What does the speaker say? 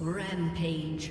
Rampage.